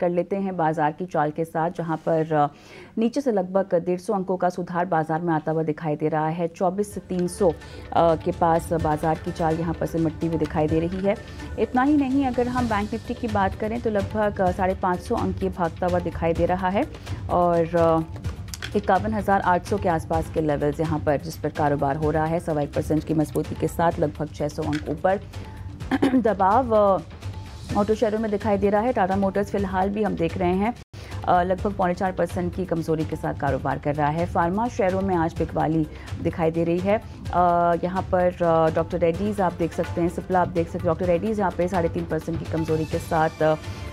कर लेते हैं बाज़ार की चाल के साथ, जहाँ पर नीचे से लगभग डेढ़ सौ अंकों का सुधार बाज़ार में आता हुआ दिखाई दे रहा है। चौबीस से तीन सौ के पास बाज़ार की चाल यहाँ पर सिमटती हुई दिखाई दे रही है। इतना ही नहीं, अगर हम बैंक निफ्टी की बात करें तो लगभग साढ़े पाँच सौ अंक भागता हुआ दिखाई दे रहा है और इक्यावन हज़ार आठ सौ के आसपास के लेवल्स यहाँ पर जिस पर कारोबार हो रहा है। सवा एक परसेंट की मजबूती के साथ लगभग छः सौ अंक ऊपर। दबाव ऑटो शेयरों में दिखाई दे रहा है। टाटा मोटर्स फ़िलहाल भी हम देख रहे हैं। लगभग पौने चार परसेंट की कमज़ोरी के साथ कारोबार कर रहा है। फार्मा शेयरों में आज बिकवाली दिखाई दे रही है। यहाँ पर डॉक्टर रेड्डीज़ आप देख सकते हैं, सिप्ला आप देख सकते हैं। डॉक्टर रेड्डीज़ यहाँ पे साढ़े तीन परसेंट की कमज़ोरी के साथ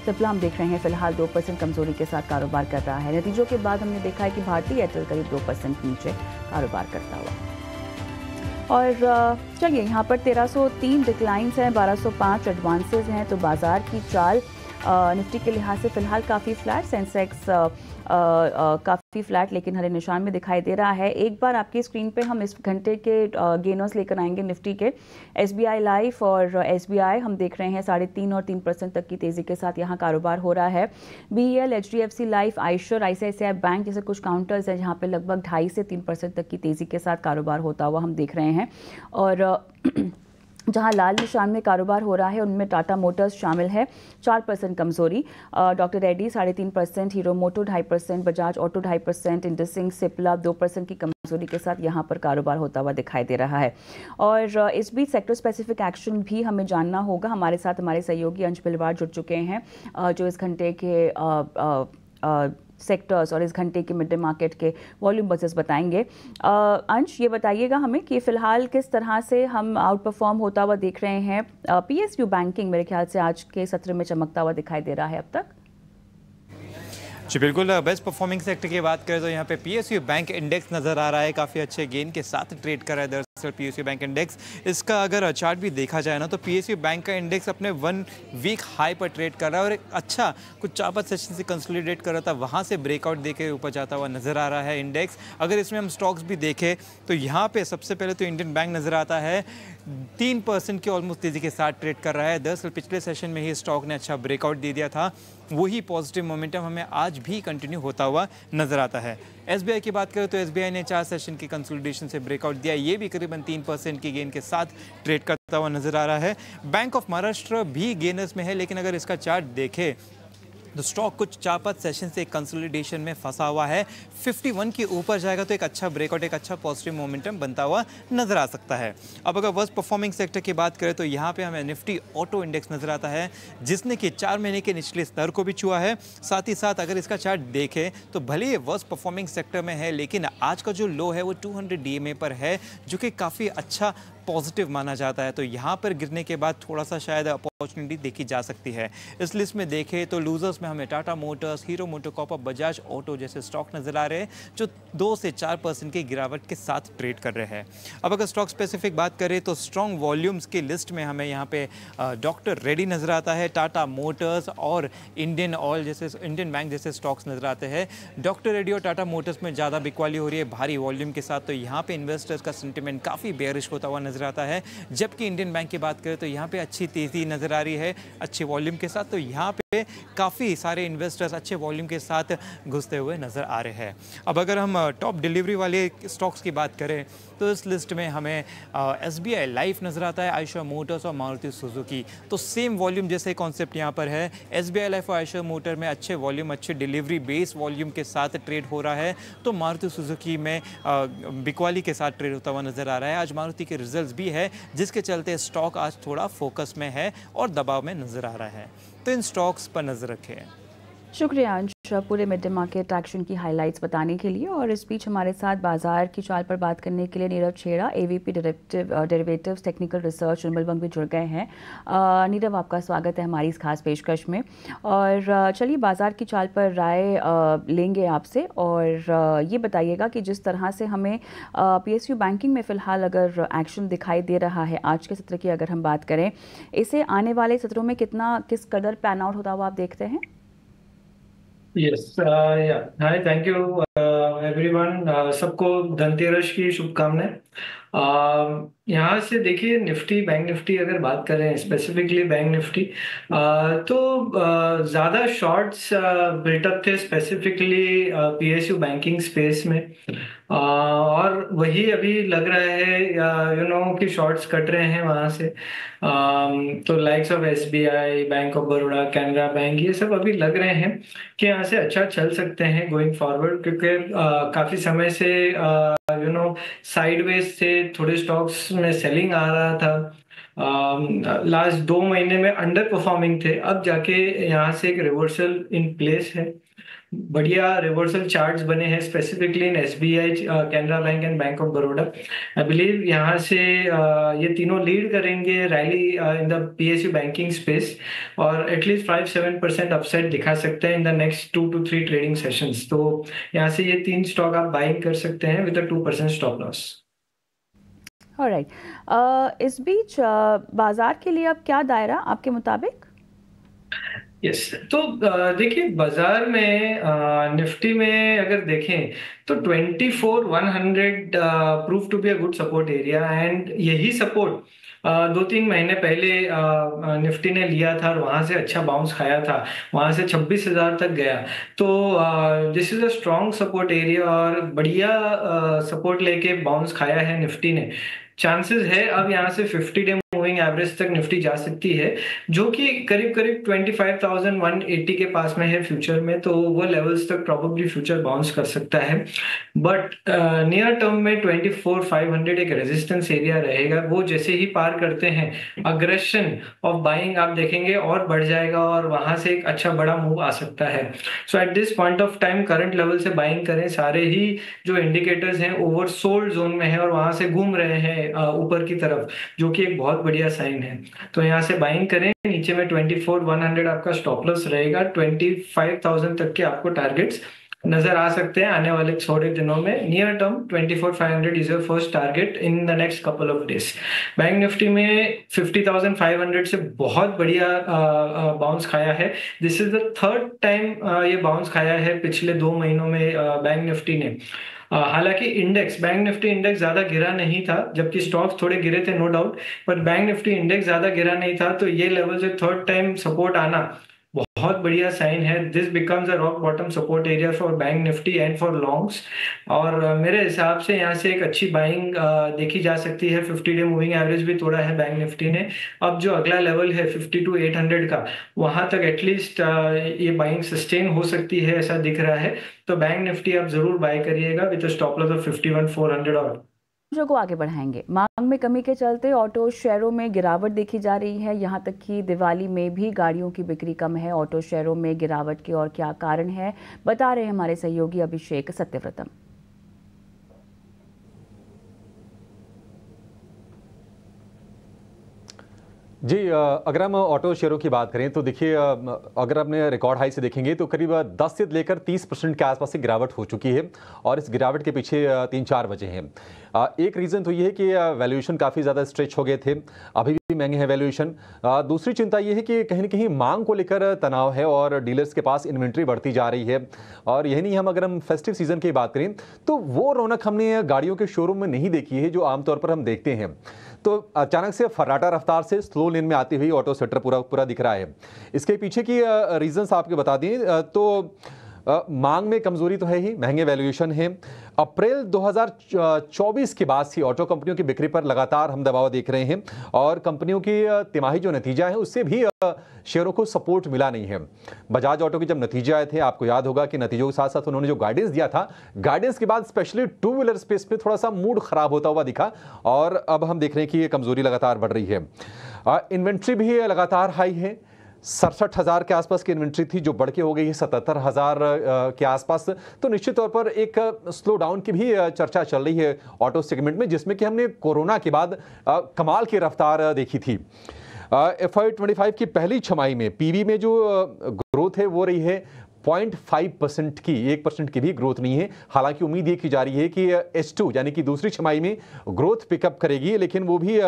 सिप्ला हम देख रहे हैं, फ़िलहाल दो परसेंट कमज़ोरी के साथ कारोबार कर रहा है। नतीजों के बाद हमने देखा है कि भारतीय एयरटेल करीब दो परसेंट नीचे कारोबार करता हुआ। और चलिए यहाँ पर 1303 डिक्लाइंस हैं 1205 एडवांसेस हैं तो बाज़ार की चाल निफ्टी के लिहाज से फ़िलहाल काफ़ी फ्लैट सेंसेक्स काफ़ी फ्लैट लेकिन हरे निशान में दिखाई दे रहा है। एक बार आपकी स्क्रीन पे हम इस घंटे के गेनर्स लेकर आएँगे निफ्टी के। एस बी आई लाइफ और एस बी आई हम देख रहे हैं साढ़े तीन और तीन परसेंट तक की तेज़ी के साथ यहाँ कारोबार हो रहा है। B L H D F C life C I C I bank जैसे कुछ काउंटर्स हैं, जहाँ पर लगभग ढाई से तीन परसेंट तक की तेज़ी के साथ कारोबार होता हुआ हम देख रहे हैं। और जहाँ लाल निशान में कारोबार हो रहा है, उनमें टाटा मोटर्स शामिल है। चार परसेंट कमज़ोरी। डॉक्टर रेड्डी साढ़े तीन परसेंट, हीरो मोटो ढाई परसेंट, बजाज ऑटो ढाई परसेंट इंडसिंग सिप्ला दो परसेंट की कमज़ोरी के साथ यहाँ पर कारोबार होता हुआ दिखाई दे रहा है। और इस बीच सेक्टर स्पेसिफिक एक्शन भी हमें जानना होगा। हमारे साथ हमारे सहयोगी अंश बिलवार जुड़ चुके हैं जो इस घंटे के सेक्टर्स और इस घंटे के मिड डे मार्केट के वॉल्यूम बसेस बताएँगे। अंश, ये बताइएगा हमें कि फ़िलहाल किस तरह से हम आउट परफॉर्म होता हुआ देख रहे हैं। पीएसयू बैंकिंग मेरे ख्याल से आज के सत्र में चमकता हुआ दिखाई दे रहा है अब तक। जी, बिल्कुल बेस्ट परफॉर्मिंग सेक्टर की बात करें तो यहाँ पे पीएसयू बैंक इंडेक्स नज़र आ रहा है। काफ़ी अच्छे गेन के साथ ट्रेड कर रहा है। दरअसल पी बैंक इंडेक्स इसका अगर चार्ट भी देखा जाए ना तो पी बैंक का इंडेक्स अपने वन वीक हाई पर ट्रेड कर रहा है और एक अच्छा कुछ चार पाँच सेशन से कंसोलिडेट कर रहा था, वहाँ से ब्रेकआउट देके ऊपर जाता हुआ नज़र आ रहा है इंडेक्स अगर इसमें हम स्टॉक्स भी देखें तो यहाँ पर सबसे पहले तो इंडियन बैंक नज़र आता है। तीन परसेंट की ऑलमोस्ट तेज़ी के साथ ट्रेड कर रहा है। दरअसल पिछले सेशन में ही स्टॉक ने अच्छा ब्रेकआउट दे दिया था। वही पॉजिटिव मोमेंटम हमें आज भी कंटिन्यू होता हुआ नज़र आता है। एसबीआई की बात करें तो एसबीआई ने चार सेशन की कंसोलिडेशन से ब्रेकआउट दिया। ये भी करीबन तीन परसेंट की गेन के साथ ट्रेड करता हुआ नज़र आ रहा है। बैंक ऑफ़ महाराष्ट्र भी गेनर्स में है, लेकिन अगर इसका चार्ट देखें तो स्टॉक कुछ चार पाँच सेशन से कंसोलिडेशन में फंसा हुआ है। 51 के ऊपर जाएगा तो एक अच्छा ब्रेकआउट एक अच्छा पॉजिटिव मोमेंटम बनता हुआ नज़र आ सकता है। अब अगर वर्स्ट परफॉर्मिंग सेक्टर की बात करें तो यहाँ पे हमें निफ्टी ऑटो इंडेक्स नज़र आता है, जिसने कि चार महीने के निचले स्तर को भी छुआ है। साथ ही साथ अगर इसका चार्ट देखें तो भले ही वर्स्ट परफॉर्मिंग सेक्टर में है, लेकिन आज का जो लो है वो टू हंड्रेड पर है, जो कि काफ़ी अच्छा पॉजिटिव माना जाता है तो यहाँ पर गिरने के बाद थोड़ा सा शायद अपॉर्चुनिटी देखी जा सकती है। इस लिस्ट में देखें तो लूजर्स में हमें Tata Motors Hero MotoCorp Bajaj auto जैसे स्टॉक नज़र आ रहे हैं, जो दो से चार परसेंट की गिरावट के साथ ट्रेड कर रहे हैं। अब अगर स्टॉक स्पेसिफिक बात करें तो स्ट्रॉन्ग वॉल्यूम्स की लिस्ट में हमें यहाँ पे डॉक्टर रेडी नज़र आता है टाटा मोटर्स और इंडियन ऑयल जैसे इंडियन बैंक जैसे स्टॉक्स नज़र आते हैं। डॉक्टर रेडी और टाटा मोटर्स में ज़्यादा बिकवाली हो रही है, भारी वॉल्यूम के साथ तो यहाँ पे इन्वेस्टर्स का सेंटिमेंट काफ़ी बेयरिश होता हुआ नज़र नज़र आता है। जबकि इंडियन बैंक की बात करें तो यहाँ पर अच्छी तेज़ी नज़र आ रही है, अच्छे वॉल्यूम के साथ। तो यहाँ पे काफ़ी सारे इन्वेस्टर्स अच्छे वॉल्यूम के साथ घुसते हुए नज़र आ रहे हैं। अब अगर हम टॉप डिलीवरी वाले स्टॉक्स की बात करें तो इस लिस्ट में हमें एस बी आई लाइफ नज़र आता है आयशा मोटर्स और मारुति सुजुकी तो सेम वॉल्यूम जैसे कॉन्सेप्ट यहाँ पर है। एस बी आई लाइफ और आयशा मोटर में अच्छे वॉल्यूम अच्छे डिलीवरी बेस वॉल्यूम के साथ ट्रेड हो रहा है। तो मारुति सुजुकी में बिकवाली के साथ ट्रेड होता हुआ नज़र आ रहा है। आज मारुति के रिज़ल्ट भी है, जिसके चलते स्टॉक आज थोड़ा फोकस में है और दबाव में नज़र आ रहा है। तो इन स्टॉक्स पर नज़र रखें। शुक्रिया अंश पूरे मिड डे मार्केट एक्शन की हाइलाइट्स बताने के लिए और इस बीच हमारे साथ बाज़ार की चाल पर बात करने के लिए Nirav Chheda AVP directive derivatives technical research Nirmal भी जुड़ गए हैं। नीरव, आपका स्वागत है हमारी इस खास पेशकश में। और चलिए बाज़ार की चाल पर राय लेंगे आपसे और ये बताइएगा कि जिस तरह से हमें पीएसयू बैंकिंग में फ़िलहाल अगर एक्शन दिखाई दे रहा है आज के सत्र की अगर हम बात करें, इसे आने वाले सत्रों में कितना, किस कदर पैन आउट होता हुआ आप देखते हैं? यस या हाय थैंक यू एवरीवन सबको धनतेरस की शुभकामनाएँ। यहाँ से देखिए, निफ्टी, बैंक निफ्टी अगर बात करें स्पेसिफिकली बैंक निफ्टी तो ज़्यादा शॉर्ट्स बिल्टअप थे स्पेसिफिकली पीएसयू बैंकिंग स्पेस में। और वही अभी लग रहा है, यू नो कि शॉर्ट्स कट रहे हैं वहाँ से। तो likes of S B I bank of Baroda Canara bank ये सब अभी लग रहे हैं कि यहाँ से अच्छा चल सकते हैं गोइंग फॉरवर्ड क्योंकि काफ़ी समय से यू नो साइडवेज से थोड़े स्टॉक्स में सेलिंग आ रहा था। लास्ट दो महीने में अंडर परफॉर्मिंग थे। अब जाके यहाँ से एक रिवर्सल इन प्लेस है। बढ़िया रिवर्सल चार्ट्स बने हैं specifically in S B I Canara bank and bank of Baroda I believe यहाँ से uh, ये तीनों लीड करेंगे rally in the P S U banking space और at least five seven percent upside दिखा सकते हैं in the next two to three trading sessions तो यहाँ से ये तीन स्टॉक आप बाइंग कर सकते हैं with two percent stop loss right इस बीच uh, बाज़ार के लिए अब क्या दायरा आपके मुताबिक? यस तो देखिए, बाज़ार में निफ्टी में अगर देखें तो twenty four one hundred prove to be a good support area and यही सपोर्ट दो तीन महीने पहले निफ्टी ने लिया था और वहाँ से अच्छा बाउंस खाया था। वहाँ से छब्बीस हज़ार तक गया। तो this is a strong support area और बढ़िया सपोर्ट लेके बाउंस खाया है निफ्टी ने। चांसेस है अब यहाँ से 50 डे मूविंग एवरेज तक निफ्टी जा सकती है जो कि करीब करीब 25,180 के पास में है फ्यूचर में तो वो लेवल्स तक प्रॉब्ली फ्यूचर बाउंस कर सकता है। बट नियर टर्म में 24,500 एक रेजिस्टेंस एरिया रहेगा वो जैसे ही पार करते हैं अग्रेशन ऑफ़ बाइंग आप देखेंगे और बढ़ जाएगा और वहाँ से एक अच्छा बड़ा मूव आ सकता है। So at this point of time current level से बाइंग करें सारे ही जो इंडिकेटर्स हैं ओवर सोल्ड जोन में है और वहाँ से घूम रहे हैं ऊपर की तरफ़ जो कि एक बहुत बढ़िया साइन है। तो यहाँ से बाइंग करें, नीचे में ट्वेंटी फोर वन हंड्रेड आपका स्टॉप लॉस रहेगा। ट्वेंटी फाइव थाउज़ेंड तक के आपको टारगेट्स नज़र आ सकते हैं आने वाले थोड़े दिनों में। Near term twenty four five hundred is your first target in the next couple of days bank Nifty में फिफ्टी थाउज़ेंड फाइव हंड्रेड से बहुत बढ़िया बाउंस खाया है। This is the third time ये बाउंस खाया है पिछले दो महीनों में बैंक निफ्टी ने। हालाँकि इंडेक्स बैंक निफ्टी इंडेक्स ज़्यादा गिरा नहीं था, जबकि स्टॉक्स थोड़े गिरे थे नो डाउट पर बैंक निफ्टी इंडेक्स ज़्यादा गिरा नहीं था तो ये लेवल से थर्ड टाइम सपोर्ट आना बहुत बढ़िया साइन है। This becomes a rock bottom support area for bank Nifty and for longs और uh, मेरे हिसाब से यहाँ से एक अच्छी बाइंग uh, देखी जा सकती है। 50 डे मूविंग एवरेज भी तोड़ा है बैंक निफ्टी ने। अब जो अगला लेवल है 50 टू 800 का वहाँ तक एटलीस्ट uh, ये बाइंग सस्टेन हो सकती है ऐसा दिख रहा है। तो बैंक निफ्टी आप ज़रूर बाय करिएगा with stop loss of fifty one four hundred और। को आगे बढ़ाएँगे। मांग में कमी के चलते ऑटो शेयरों में गिरावट देखी जा रही है। यहाँ तक कि दिवाली में भी गाड़ियों की बिक्री कम है। ऑटो शेयरों में गिरावट के और क्या कारण है, बता रहे हैं हमारे सहयोगी अभिषेक सत्यव्रतम। जी अगर हम ऑटो शेयरों की बात करें तो देखिए अगर अपने रिकॉर्ड हाई से देखेंगे तो करीब 10 से लेकर 30 परसेंट के आसपास से गिरावट हो चुकी है और इस गिरावट के पीछे तीन चार वजह हैं। एक रीज़न तो ये है कि वैल्यूएशन काफ़ी ज़्यादा स्ट्रेच हो गए थे, अभी भी महँगे हैं वैल्यूएशन। दूसरी चिंता ये है कि कहीं ना कहीं मांग को लेकर तनाव है और डीलर्स के पास इन्वेंट्री बढ़ती जा रही है। और यही नहीं, हम अगर हम फेस्टिव सीज़न की बात करें तो वो रौनक हमने गाड़ियों के शोरूम में नहीं देखी है, जो आमतौर पर हम देखते हैं। तो अचानक से फर्राटा रफ्तार से स्लो लेन में आती हुई ऑटो सेक्टर पूरा पूरा दिख रहा है। इसके पीछे की रीज़न्स आपके बता दें। तो मांग में कमज़ोरी तो है ही, महँगे वैल्यूएशन है। अप्रैल 2024 के बाद से ऑटो कंपनियों की बिक्री पर लगातार हम दबाव देख रहे हैं और कंपनियों की तिमाही जो नतीजा है, उससे भी शेयरों को सपोर्ट मिला नहीं है। बजाज ऑटो के जब नतीजे आए थे, आपको याद होगा कि नतीजों के साथ साथ उन्होंने जो गाइडेंस दिया था गाइडेंस के बाद स्पेशली टू व्हीलर स्पेस में थोड़ा सा मूड खराब होता हुआ दिखा और अब हम देख रहे हैं कि ये कमज़ोरी लगातार बढ़ रही है। इन्वेंट्री भी लगातार हाई है। सड़सठ हज़ार के आसपास की इन्वेंट्री थी, जो बढ़ के हो गई है, सतहत्तर हज़ार के आसपास। तो निश्चित तौर पर एक स्लो डाउन की भी चर्चा चल रही है ऑटो सेगमेंट में, जिसमें कि हमने कोरोना के बाद कमाल की रफ्तार देखी थी। एफ़ आई ट्वेंटी फाइव की पहली छमाई में पीवी में जो ग्रोथ है, वो रही है पॉइंट फाइव परसेंट की, एक परसेंट की भी ग्रोथ नहीं है। हालाँकि उम्मीद ये की जा रही है कि एच टू यानी कि दूसरी छमाई में ग्रोथ पिकअप करेगी, लेकिन वो भी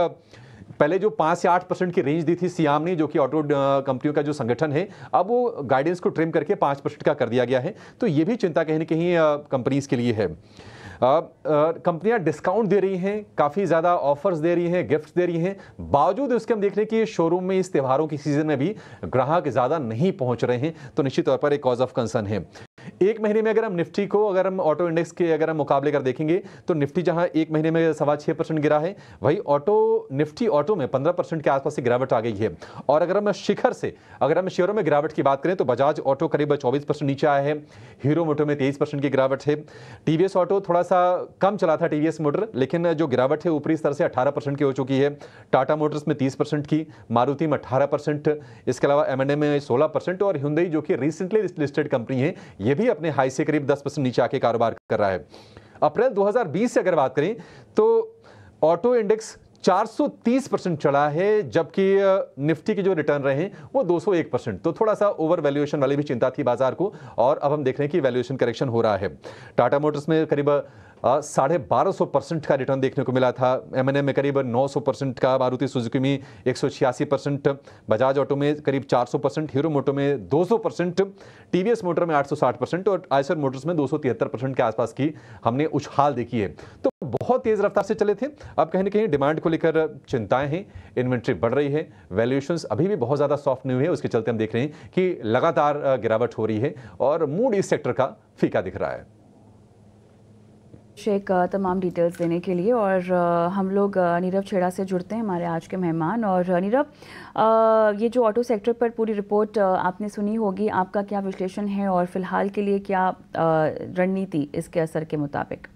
पहले जो पाँच से आठ परसेंट की रेंज दी थी सियाम ने, जो कि ऑटो कंपनियों का जो संगठन है, अब वो गाइडेंस को ट्रिम करके पाँच परसेंट का कर दिया गया है। तो ये भी चिंता कहीं ना कहीं कंपनीज़ के लिए है। कंपनियाँ डिस्काउंट दे रही हैं, काफ़ी ज़्यादा ऑफर्स दे रही हैं गिफ्ट दे रही हैं। बावजूद उसके हम देख रहे हैं कि शोरूम में इस त्यौहारों की सीज़न में भी ग्राहक ज़्यादा नहीं पहुँच रहे हैं तो निश्चित तौर पर एक कॉज ऑफ़ कंसर्न है। एक महीने में अगर हम निफ्टी को अगर हम ऑटो इंडेक्स के अगर हम मुकाबले कर देखेंगे तो निफ्टी जहाँ एक महीने में सवा छह परसेंट गिरा है, वही ऑटो, निफ्टी ऑटो में पंद्रह परसेंट के आसपास से गिरावट आ गई है। और अगर हम शिखर से, अगर हम शेयरों में गिरावट की बात करें तो बजाज ऑटो करीब चौबीस परसेंट नीचे आया है। हीरो मोटो में तेईस परसेंट की गिरावट है। टीवीएस ऑटो थोड़ा सा कम चला था, टीवीएस मोटर, लेकिन जो गिरावट है, ऊपरी स्तर से अठारह परसेंट की हो चुकी है। टाटा मोटर्स में तीस परसेंट की, मारुति में अठारह परसेंट, इसके अलावा एम में सोलह परसेंट, और हिंदई जो कि रिसेंटली लिस्टेड कंपनी है, ये भी अपने हाई से करीब 10 परसेंट नीचे आके कारोबार कर रहा है। अप्रैल 2020 से अगर बात करें तो ऑटो इंडेक्स 430 परसेंट चढ़ा है, जबकि निफ्टी के जो रिटर्न रहे हैं, वो 201 परसेंट। तो थोड़ा सा ओवर वैल्यूएशन वाली भी चिंता थी बाज़ार को, और अब हम देख रहे हैं कि वैल्यूएशन करेक्शन हो रहा है। टाटा मोटर्स में करीब साढ़े बारह सौ परसेंट का रिटर्न देखने को मिला था। एम एन में करीब नौ सौ परसेंट का, मारुति सुजुकी में एक सौ छियासी परसेंट, बजाज ऑटो में करीब चार सौ परसेंट, हीरो मोटो में दो सौ परसेंट टीवीएस मोटर में आठ सौ साठ परसेंट और आयसर मोटर्स में दो सौ तिहत्तर परसेंट के आसपास की हमने उछाल देखी है। तो बहुत तेज रफ्तार से चले थे। अब कहीं ना कहीं डिमांड को लेकर चिंताएँ हैं इन्वेंट्री बढ़ रही है वैल्यूएशंस अभी भी बहुत ज़्यादा सॉफ्ट नहीं हुए उसके चलते हम देख रहे हैं कि लगातार गिरावट हो रही है और मूड इस सेक्टर का फीका दिख रहा है। शेख तमाम डिटेल्स देने के लिए और हम लोग नीरव छेड़ा से जुड़ते हैं हमारे आज के मेहमान और नीरव ये जो ऑटो सेक्टर पर पूरी रिपोर्ट आपने सुनी होगी, आपका क्या विश्लेषण है और फ़िलहाल के लिए क्या रणनीति इसके असर के मुताबिक?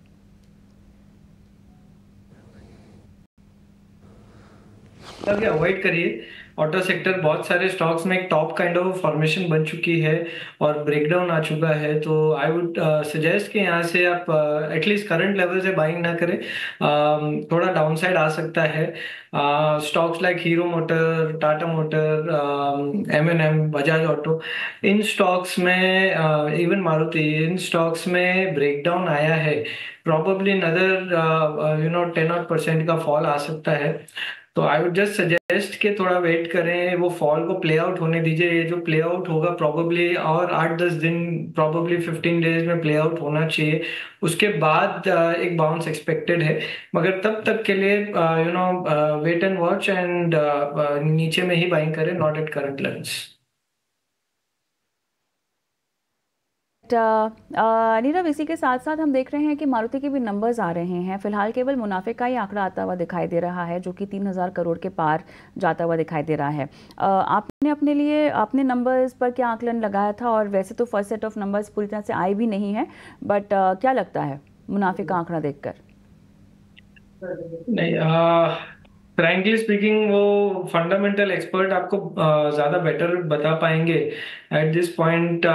अवॉइड करिए। ऑटो सेक्टर बहुत सारे स्टॉक्स में एक टॉप काइंड ऑफ़ फॉर्मेशन बन चुकी है और ब्रेकडाउन आ चुका है। तो आई वुड सजेस्ट कि यहाँ से आप एटलीस्ट करंट लेवल से बाइंग ना करें। Uh, थोड़ा डाउन साइड आ सकता है। Stocks like Hero Motor Tata Motor M N M Bajaj auto इन स्टॉक्स में इवन uh, मारुति इन स्टॉक्स में ब्रेकडाउन आया है। Probably another you know ten percent का फॉल आ सकता है। तो आई वुड जस्ट सजेस्ट कि थोड़ा वेट करें, वो फॉल को प्ले आउट होने दीजिए। ये जो प्ले आउट होगा प्रॉबली और आठ दस दिन प्रॉबली फिफ्टीन डेज़ में प्ले आउट होना चाहिए। उसके बाद एक बाउंस एक्सपेक्टेड है। मगर तब तक के लिए you know wait and watch and नीचे में ही बाइंग करें not at current levels Nirav, इसी के साथ साथ हम देख रहे हैं कि मारुति के भी नंबर्स आ रहे हैं। फ़िलहाल केवल मुनाफे का ही आंकड़ा आता हुआ दिखाई दे रहा है, जो कि तीन हज़ार करोड़ के पार जाता हुआ दिखाई दे रहा है। आपने अपने लिए अपने नंबर्स पर क्या आकलन लगाया था? और वैसे तो फ़र्स्ट सेट ऑफ़ नंबर्स पूरी तरह से आए भी नहीं है बट क्या लगता है मुनाफे का आंकड़ा देखकर? नहीं फ्रैंकली स्पीकिंग वो फंडामेंटल एक्सपर्ट आपको ज़्यादा बेटर बता पाएँगे। एट दिस पॉइंट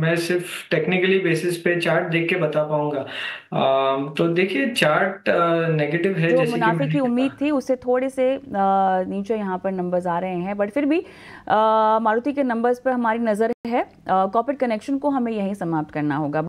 मैं सिर्फ़ टेक्निकली बेसिस पे चार्ट देख के बता पाऊँगा। uh, तो देखिए चार्ट नेगेटिव है जो मुनाफे की उम्मीद थी उससे थोड़े से नीचे यहाँ पर नंबर्स आ रहे हैं। बट फिर भी मारुति के नंबर्स पर हमारी नज़र है। कॉपरेट कनेक्शन को हमें यही समाप्त करना होगा।